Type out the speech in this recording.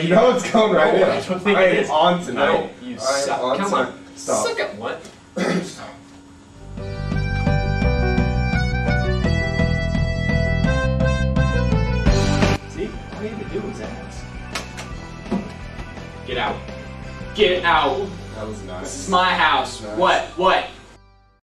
right You know it's going right No, in. I don't think I it am is. on tonight. No, you I am suck. on Come tonight. on. Stop. Suck at what? Stop. See? All you had to do was ask. Get out. Get out. That was nice. This is my house. Nice. What? What?